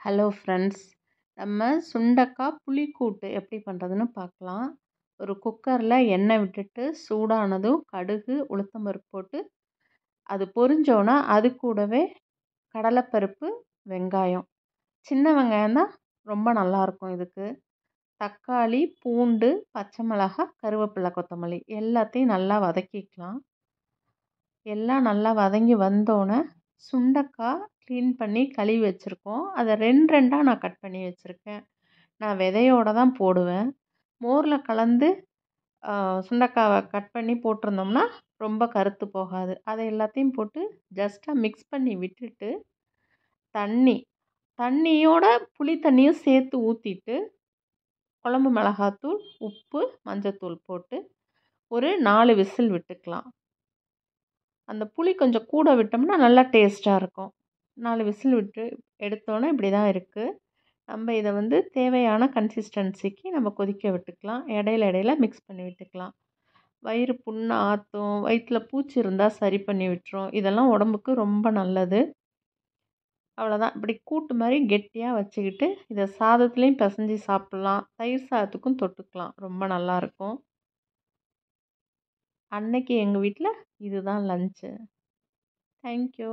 Hello friends. நம்ம சுண்டக்காய் புளிக்கூட்டு எப்படி பண்ணுறதுன்னு பார்க்கலாம். ஒரு குக்கரில் எண்ணெய் விட்டுட்டு சூடானதும் கடுகு உளுத்தம்பருப்பு போட்டு அது பொரிஞ்சோன்னா அது கூடவே கடலைப்பருப்பு வெங்காயம். சின்ன வெங்காயம் தான் ரொம்ப நல்லாயிருக்கும் இதுக்கு. தக்காளி பூண்டு பச்சை மிளகாய் கருவேப்பிலை கொத்தமல்லி எல்லாத்தையும் நல்லா வதக்கிக்கலாம். எல்லாம் நல்லா வதங்கி வந்தோடனே சுண்டக்காய் க்ளீன் பண்ணி கழுவி வச்சுருக்கோம். அதை ரெண்டு ரெண்டாக நான் கட் பண்ணி வச்சுருக்கேன். நான் விதையோடு தான் போடுவேன். மோரில் கலந்து சுண்டக்காவை கட் பண்ணி போட்டிருந்தோம்னா ரொம்ப கருத்து போகாது. அதை எல்லாத்தையும் போட்டு ஜஸ்ட்டாக மிக்ஸ் பண்ணி விட்டுட்டு தண்ணி தண்ணியோட புளி தண்ணியும் சேர்த்து ஊற்றிட்டு குழம்பு மிளகாத்தூள் உப்பு மஞ்சத்தூள் போட்டு ஒரு நாலு விசில் விட்டுக்கலாம். அந்த புளி கொஞ்சம் கூட விட்டோம்னா நல்லா டேஸ்ட்டாக இருக்கும். நாலு விசில் விட்டு எடுத்தோன்னே இப்படி தான் இருக்குது நம்ம இதை வந்து தேவையான கன்சிஸ்டன்சிக்கு நம்ம கொதிக்க விட்டுக்கலாம். இடையில இடையில மிக்ஸ் பண்ணி விட்டுக்கலாம். வயிறு புண்ணு ஆற்றும் வயிற்றில் பூச்சி இருந்தால் சரி பண்ணி விட்டுரும். இதெல்லாம் உடம்புக்கு ரொம்ப நல்லது. அவ்வளோதான் இப்படி கூட்டு மாதிரி கெட்டியாக வச்சுக்கிட்டு இதை சாதத்துலேயும் பிசைஞ்சு சாப்பிட்லாம். தயிர் சாதத்துக்கும் தொட்டுக்கலாம். ரொம்ப நல்லாயிருக்கும் அன்னைக்கு எங்கள் வீட்டில் இதுதான் லஞ்சு தேங்க்யூ